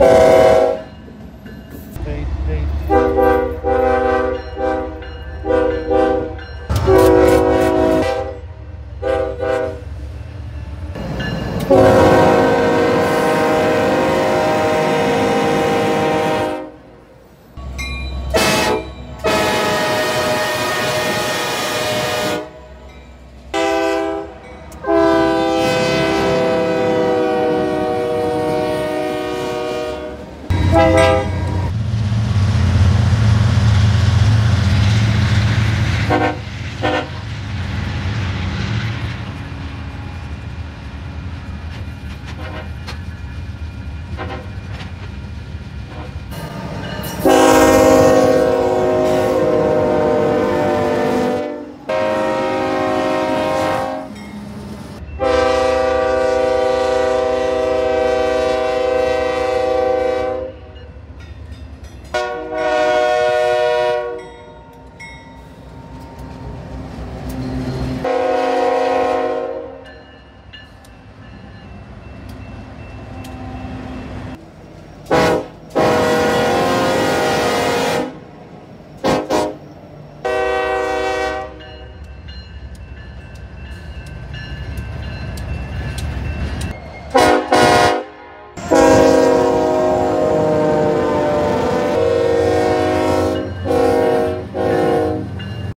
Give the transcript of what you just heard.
Thank. Música